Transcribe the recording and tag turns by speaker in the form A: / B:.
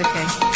A: okay.